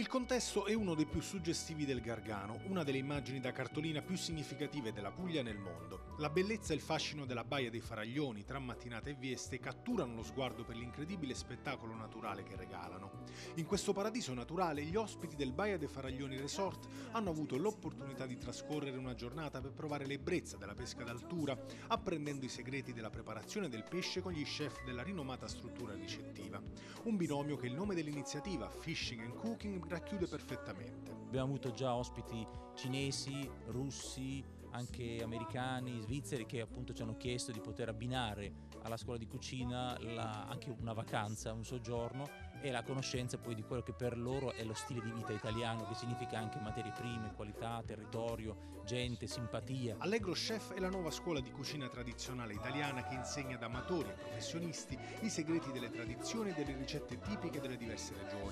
Il contesto è uno dei più suggestivi del Gargano, una delle immagini da cartolina più significative della Puglia nel mondo. La bellezza e il fascino della Baia dei Faraglioni, tra mattinata e vieste, catturano lo sguardo per l'incredibile spettacolo naturale che regalano. In questo paradiso naturale, gli ospiti del Baia dei Faraglioni Resort hanno avuto l'opportunità di trascorrere una giornata per provare l'ebbrezza della pesca d'altura, apprendendo i segreti della preparazione del pesce con gli chef della rinomata struttura ricettiva. Un binomio che il nome dell'iniziativa, Fishing and Cooking, racchiude perfettamente. Abbiamo avuto già ospiti cinesi, russi, anche americani, svizzeri che appunto ci hanno chiesto di poter abbinare alla scuola di cucina la, anche una vacanza, un soggiorno e la conoscenza poi di quello che per loro è lo stile di vita italiano, che significa anche materie prime, qualità, territorio, gente, simpatia. Allegro Chef è la nuova scuola di cucina tradizionale italiana che insegna ad amatori e professionisti i segreti delle tradizioni e delle ricette tipiche delle diverse regioni.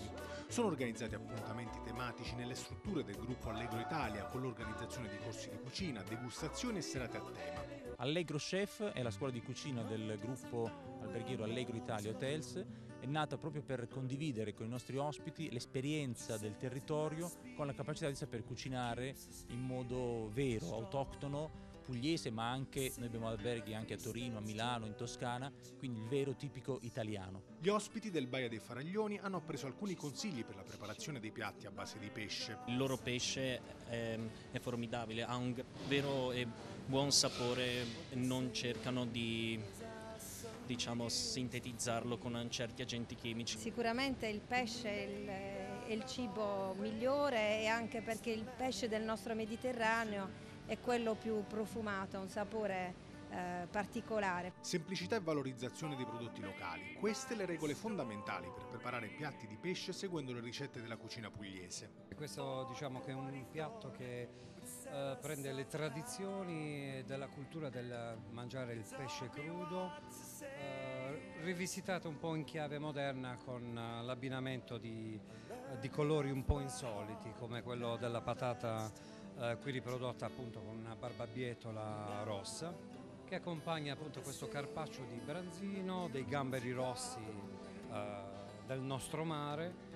Sono organizzati appuntamenti tematici nelle strutture del gruppo Allegro Italia con l'organizzazione di corsi di cucina, degustazioni e serate a tema. Allegro Chef è la scuola di cucina del gruppo alberghiero Allegro Italia Hotels, è nata proprio per condividere con i nostri ospiti l'esperienza del territorio con la capacità di saper cucinare in modo vero, autoctono, pugliese ma anche, noi abbiamo alberghi anche a Torino, a Milano, in Toscana, quindi il vero tipico italiano. Gli ospiti del Baia dei Faraglioni hanno preso alcuni consigli per la preparazione dei piatti a base di pesce. Il loro pesce è, è formidabile, ha un vero e buon sapore, non cercano di diciamo, sintetizzarlo con certi agenti chimici. Sicuramente il pesce è il, è il cibo migliore e anche perché il pesce del nostro Mediterraneo è quello più profumato, un sapore eh, particolare. Semplicità e valorizzazione dei prodotti locali, queste le regole fondamentali per preparare piatti di pesce seguendo le ricette della cucina pugliese. Questo diciamo che è un piatto che eh, prende le tradizioni della cultura del mangiare il pesce crudo, eh, rivisitato un po' in chiave moderna con eh, l'abbinamento di, di colori un po' insoliti come quello della patata eh, qui riprodotta appunto con una barbabietola rossa che accompagna appunto questo carpaccio di branzino, dei gamberi rossi eh, del nostro mare.